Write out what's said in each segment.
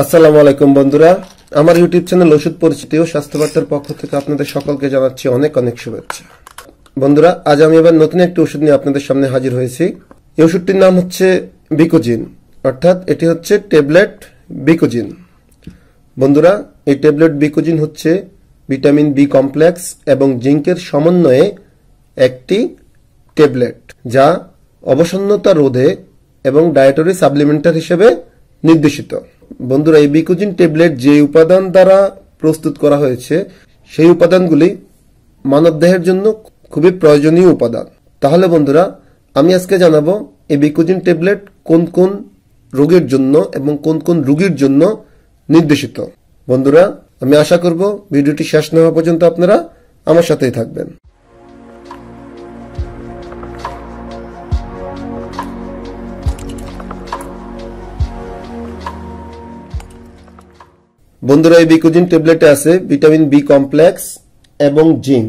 আসসালামু আলাইকুম বন্ধুরা। আমার ইউটিউব চ্যানেল ওষুধ পরিচিতি ও স্বাস্থ্যবার্তার পক্ষ থেকে আপনাদের সকলকে জানাচ্ছি অনেক অনেক শুভেচ্ছা। বন্ধুরা, আজ আমি এবার নতুন একটি ওষুধ নিয়ে আপনাদের সামনে হাজির হয়েছি। এই ওষুধটির নাম হচ্ছে বিকোজিন, অর্থাৎ এটি হচ্ছে ট্যাবলেট বিকোজিন। বন্ধুরা, এই ট্যাবলেট বিকোজিন হচ্ছে ভিটামিন বি কমপ্লেক্স এবং জিঙ্কের সমন্বয়ে একটি ট্যাবলেট, যা অবসন্নতা রোধে এবং ডায়েটরি সাপ্লিমেন্টার হিসেবে নির্দেশিত। বন্ধুরা, এই বিকোজিন ট্যাবলেট যে উপাদান দ্বারা প্রস্তুত করা হয়েছে, সেই উপাদানগুলি মানবদেহের জন্য খুবই প্রয়োজনীয় উপাদান। তাহলে বন্ধুরা, আমি আজকে জানাব এই বিকোজিন ট্যাবলেট কোন কোন রোগের জন্য এবং কোন কোন রোগীর জন্য নির্দেশিত। বন্ধুরা, আমি আশা করব ভিডিওটি শেষ না হওয়া পর্যন্ত আপনারা আমার সাথেই থাকবেন। বন্ধুরা, এই বিকোজিন ট্যাবলেটে আছে ভিটামিন বি কমপ্লেক্স এবং জিঙ্ক।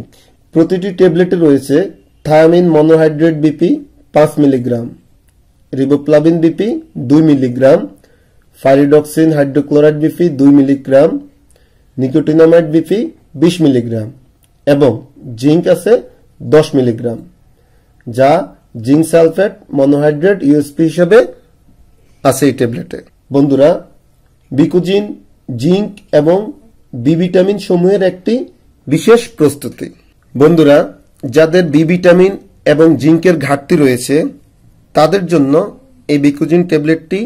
প্রতিটি ট্যাবলেটে রয়েছে থায়ামিন মনোহাইড্রেট বিপি পাঁচ মিলিগ্রাম, রিবোপ্লাবিন বিপি দুই মিলিগ্রাম, ফাইরিডক্সিন হাইড্রোক্লোরাইড বিপি দুই মিলিগ্রাম, নিকোটিনামাইড বিপি বিশ মিলিগ্রাম এবং জিঙ্ক আছে দশ মিলিগ্রাম, যা জিঙ্ক সালফেট মনোহাইড্রেট ইউএসপি হিসেবে আছে এই ট্যাবলেটে। বন্ধুরা, বিকুজিন জিঙ্ক এবং বি ভিটামিন সমূহের একটি বিশেষ প্রস্তুতি। বন্ধুরা, যাদের বি ভিটামিন এবং জিঙ্কের ঘাটতি রয়েছে, তাদের জন্য এই বিকুজিন ট্যাবলেটটি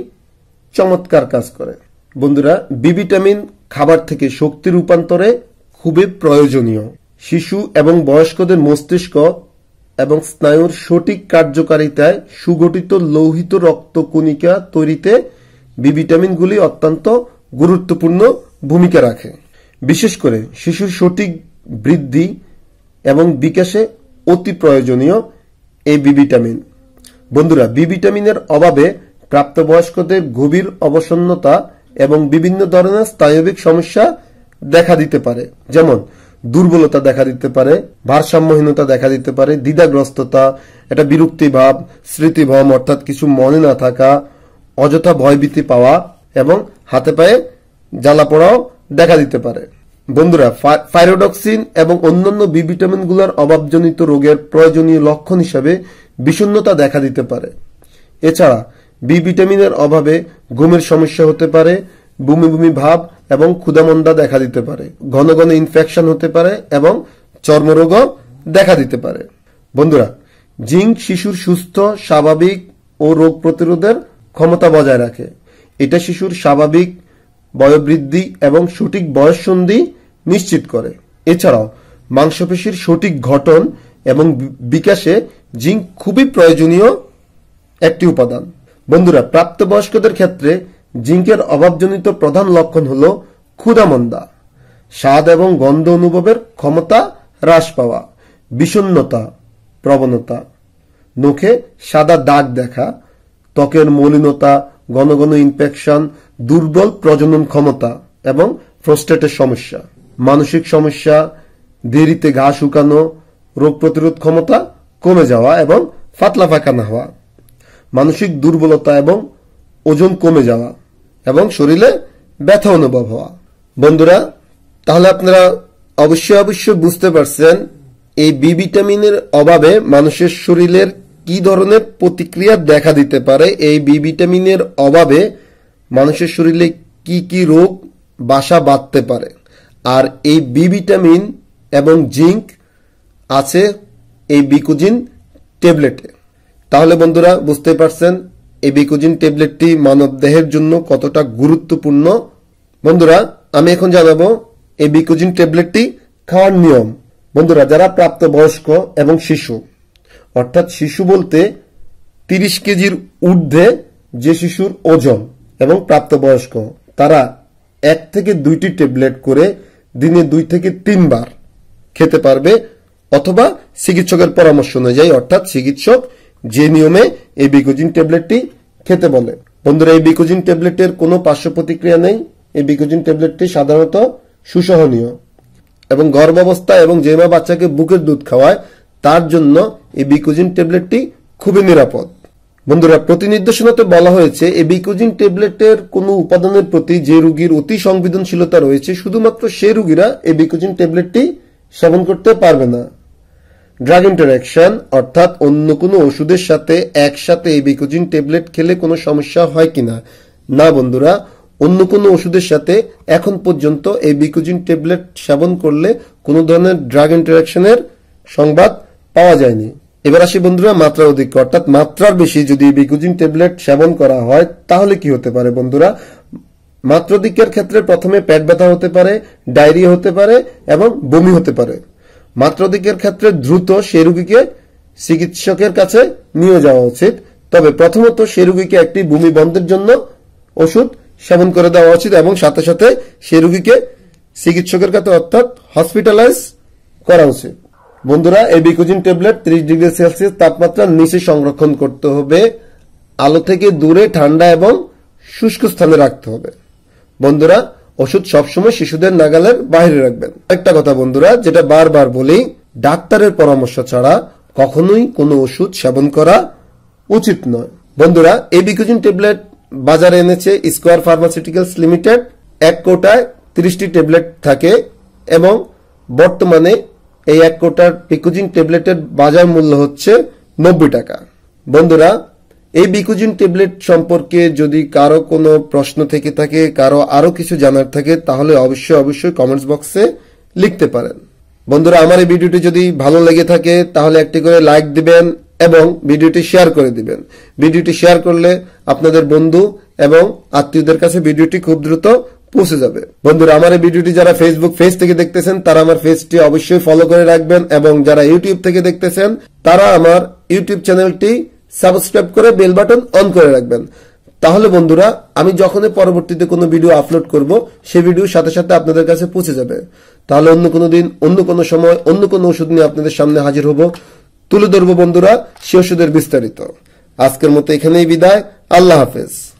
চমৎকার কাজ করে। বন্ধুরা, বি ভিটামিন খাবার থেকে শক্তি রূপান্তরে খুবই প্রয়োজনীয়। শিশু এবং বয়স্কদের মস্তিষ্ক এবং স্নায়ুর সঠিক কার্যকারিতায় সুগঠিত লৌহিত রক্তকণিকা তৈরিতে বি ভিটামিনগুলি অত্যন্ত গুরুত্বপূর্ণ ভূমিকা রাখে। বিশেষ করে শিশুর সঠিক বৃদ্ধি এবং বিকাশে অতি প্রয়োজনীয় এই বি ভিটামিন। বন্ধুরা, বি ভিটামিনের অভাবে প্রাপ্তবয়স্কদের গভীর অবসন্নতা এবং বিভিন্ন ধরনের স্নায়বিক সমস্যা দেখা দিতে পারে। যেমন, দুর্বলতা দেখা দিতে পারে, ভারসাম্যহীনতা দেখা দিতে পারে, দ্বিধাগ্রস্ততা, এটা বিরক্তি ভাব, স্মৃতিভ্রম, অর্থাৎ কিছু মনে না থাকা, অযথা ভয়ভীতি পাওয়া এবং হাতে পায়ে জ্বালা পড়াও দেখা দিতে পারে। বন্ধুরা ফাইরোডক্সিন এবং অন্যান্য বি ভিটামিনগুলোর অভাবজনিত রোগের প্রয়োজনীয় লক্ষণ হিসাবে বিষণ্ণতা দেখা দিতে পারে। এছাড়া, বি ভিটামিনের অভাবে ঘুমের সমস্যা হতে পারে, বমি বমি ভাব এবং ক্ষুদামন্দা দেখা দিতে পারে, ঘন ঘন ইনফেকশন হতে পারে এবং চর্মরোগও দেখা দিতে পারে। বন্ধুরা, জিঙ্ক শিশুর সুস্থ, স্বাভাবিক ও রোগ প্রতিরোধের ক্ষমতা বজায় রাখে। এটা শিশুর স্বাভাবিক বয়োবৃদ্ধি এবং সঠিক বয়ঃসন্ধি নিশ্চিত করে। এছাড়াও, মাংসপেশির সঠিক গঠন এবং বিকাশে জিঙ্ক খুবই প্রয়োজনীয় একটি উপাদান। বন্ধুরা, প্রাপ্তবয়স্কদের ক্ষেত্রে জিঙ্কের অভাবজনিত প্রধান লক্ষণ হল ক্ষুধামন্দা। স্বাদ এবং গন্ধ অনুভবের ক্ষমতা হ্রাস পাওয়া বিষণ্নতা প্রবণতা, নখে সাদা দাগ দেখা, ত্বকের মলিনতা ঘন ইনফেকশন, দুর্বল প্রজনন ক্ষমতা এবং প্রস্টেটের সমস্যা। মানসিক সমস্যা, দেরিতে ঘা শুকানো, রোগ প্রতিরোধ ক্ষমতা কমে যাওয়া এবং ফাতলা ফাঁকানা হওয়া। মানসিক দুর্বলতা এবং ওজন কমে যাওয়া এবং শরীরে ব্যথা অনুভব হওয়া। বন্ধুরা, তাহলে আপনারা অবশ্যই অবশ্যই বুঝতে পারছেন, এই বি ভিটামিনের অভাবে মানুষের শরীরের কি ধরনের প্রতিক্রিয়া দেখা দিতে পারে এই বি ভিটামিনের অভাবে মানুষের শরীরে কি কি রোগ, বাসা বাঁধতে পারে? আর এই বি ভিটামিন এবং জিঙ্ক আছে এই বিকুজিন ট্যাবলেটে। তাহলে বন্ধুরা বুঝতে পারছেন, এই বিকুজিন ট্যাবলেটটি মানব দেহের জন্য কতটা গুরুত্বপূর্ণ? বন্ধুরা, আমি এখন জানাব এই বিকুজিন ট্যাবলেটটি খাওয়ার নিয়ম। বন্ধুরা, যারা প্রাপ্ত বয়স্ক এবং শিশু অর্থাৎ শিশু বলতে তিরিশ কেজির ঊর্ধ্বে যে শিশুর ওজন এবং প্রাপ্তবয়স্ক, তারা এক থেকে দুইটি ট্যাবলেট করে দিনে দুই থেকে তিনবার খেতে পারবে অথবা চিকিৎসকের পরামর্শ অনুযায়ী, অর্থাৎ চিকিৎসক যে নিয়মে এই বিকোজিন ট্যাবলেটটি খেতে বলে। বন্ধুরা, এই বিকোজিন ট্যাবলেটের কোনো পার্শ্ব প্রতিক্রিয়া নেই। এই বিকোজিন ট্যাবলেটটি সাধারণত সুসহনীয় এবং গর্ভাবস্থা এবং যে মা বাচ্চাকে বুকের দুধ খাওয়ায় তার জন্য এই বিকোজিন ট্যাবলেটটি খুবই নিরাপদ। বন্ধুরা প্রতি নির্দেশনাতে বলা হয়েছে, এই বিকোজিন ট্যাবলেটের কোনো উপাদানের প্রতি যে রোগীর অতি সংবেদনশীলতা রয়েছে, শুধুমাত্র সেই রোগীরা এই বিকোজিন ট্যাবলেটটি সেবন করতে পারবে না। ড্রাগ ইন্টারাকশন অর্থাৎ অন্য কোনো ওষুধের সাথে একসাথে এই বিকোজিন ট্যাবলেট খেলে কোনো সমস্যা হয় কিনা? না বন্ধুরা, অন্য কোনো ওষুধের সাথে এখন পর্যন্ত এই বিকোজিন ট্যাবলেট সেবন করলে কোনো ধরনের ড্রাগ ইন্টারাকশনের সংবাদ পাওয়া যায়নি। এবার আসি বন্ধুরা, মাত্রা অধিক, অর্থাৎ মাত্রার বেশি যদি বিকোজিন ট্যাবলেট সেবন করা হয়, তাহলে কি হতে পারে বন্ধুরা? মাত্রাধিকের ক্ষেত্রে প্রথমে পেট ব্যথা হতে পারে, ডায়রিয়া হতে পারে এবং বমি হতে পারে। মাত্রাধিকের ক্ষেত্রে দ্রুত সেই রুগীকে চিকিৎসকের কাছে নিয়ে যাওয়া উচিত। তবে প্রথমত সেই রুগীকে একটি ভূমি বন্ধের জন্য ওষুধ সেবন করে দেওয়া উচিত এবং সাথে সাথে সেই রুগীকে চিকিৎসকের কাছে অর্থাৎ হসপিটালাইজ করা উচিত। বন্ধুরা, এই ট্যাবলেট 30 ডিগ্রি সেলসিয়াস তাপমাত্রার নিচে সংরক্ষণ করতে হবে। আলো থেকে দূরে, ঠান্ডা এবং শুষ্ক স্থানে রাখতে হবে। বন্ধুরা, ওষুধ সবসময় শিশুদের নাগালের বাইরে রাখবেন। একটা কথা বন্ধুরা, যেটা বারবার বলি, ডাক্তারের পরামর্শ ছাড়া কখনোই কোনো ওষুধ সেবন করা উচিত নয়। বন্ধুরা, এই ট্যাবলেট বাজারে এনেছে স্কোয়ার ফার্মাসিউটিক্যালস লিমিটেড। এক কোটায় তিরিশটি ট্যাবলেট থাকে এবং বর্তমানে এই এক কোটার পিকুজিন ট্যাবলেটের বাজার মূল্য হচ্ছে নব্বই টাকা। বন্ধুরা, এই বিকুজিন ট্যাবলেট সম্পর্কে যদি কারও কোনো প্রশ্ন থেকে থাকে, কারও আরও কিছু জানার থাকে, তাহলে অবশ্যই অবশ্যই কমেন্টস বক্সে লিখতে পারেন। বন্ধুরা, আমার এই ভিডিওটি যদি ভালো লেগে থাকে, তাহলে একটি করে লাইক দিবেন এবং ভিডিওটি শেয়ার করে দিবেন। ভিডিওটি শেয়ার করলে আপনাদের বন্ধু এবং আত্মীয়দের কাছে ভিডিওটি খুব দ্রুত পৌঁছে যাবে। বন্ধুরা, আমার এই ভিডিওটি যারা ফেসবুক পেজ থেকে দেখতেছেন, তারা আমার পেজটি অবশ্যই ফলো করে রাখবেন এবং যারা ইউটিউব থেকে দেখতেছেন, তারা আমার ইউটিউব চ্যানেলটি সাবস্ক্রাইব করে বেল বাটন অন করে রাখবেন। তাহলে বন্ধুরা, আমি যখনই পরবর্তীতে কোনো ভিডিও আপলোড করব সেই ভিডিও সাথে সাথে আপনাদের কাছে পৌঁছে যাবে। তাহলে অন্য কোনো দিন, অন্য কোনো সময়, অন্য কোনো ওষুধ নিয়ে আপনাদের সামনে হাজির হব। তুলে ধরবো বন্ধুরা, সে ওষুধের বিস্তারিত। আজকের মতো এখানেই বিদায়। আল্লাহ হাফেজ।